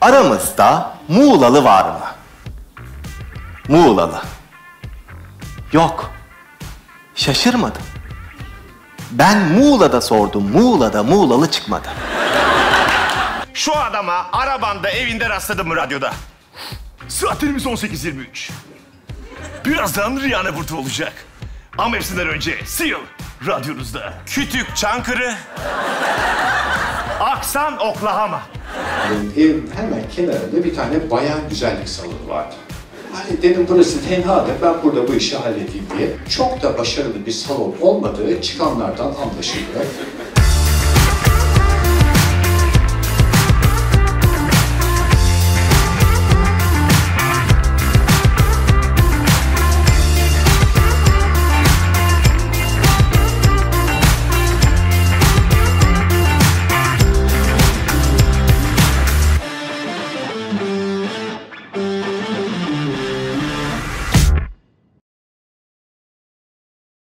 Aramızda Muğlalı var mı? Muğlalı. Yok. Şaşırmadım. Ben Muğla'da sordum. Muğla'da Muğlalı çıkmadı. Şu adama arabanda evinde rastladım mı radyoda? Saatlerimiz 18.23. Birazdan Rihanna burada olacak. Ama hepsinden önce Seal radyonuzda. Kütük Çankırı. Aksan Oklahoma. Evin hemen kenarında bir tane bayan güzellik salonu vardı. Hani dedim burası tenhadır, ben burada bu işi halledeyim diye. Çok da başarılı bir salon olmadığı çıkanlardan anlaşılıyor.